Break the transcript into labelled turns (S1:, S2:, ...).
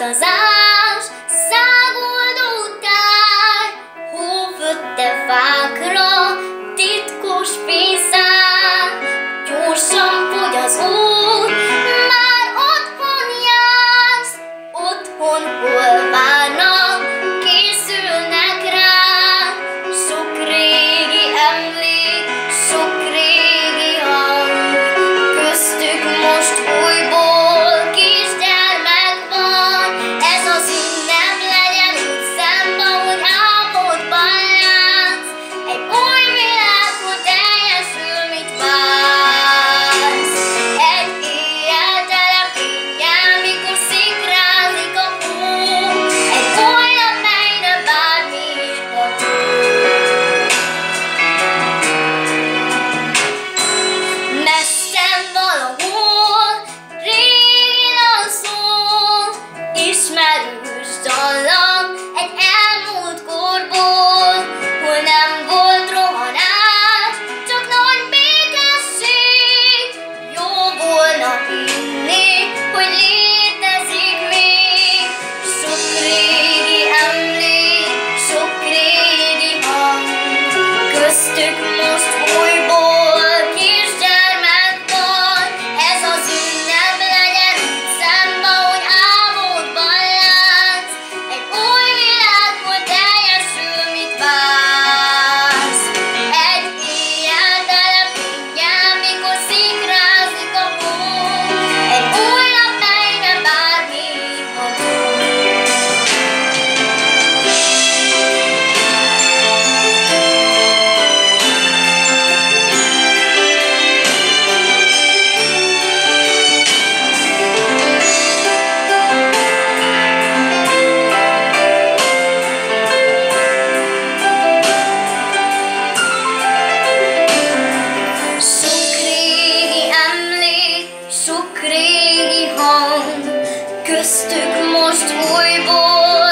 S1: az utazás, száguldó táj, hófötte fákra, titkos pénzár. stick most Хрестик, мощь твой Бог.